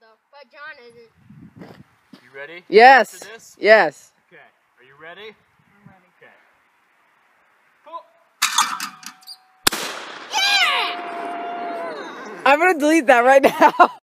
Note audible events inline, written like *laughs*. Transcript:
cold though, John isn't. You ready? Yes. Yes. Okay. Are you ready? I'm ready. Okay. Cool. I'm gonna delete that right *laughs* now.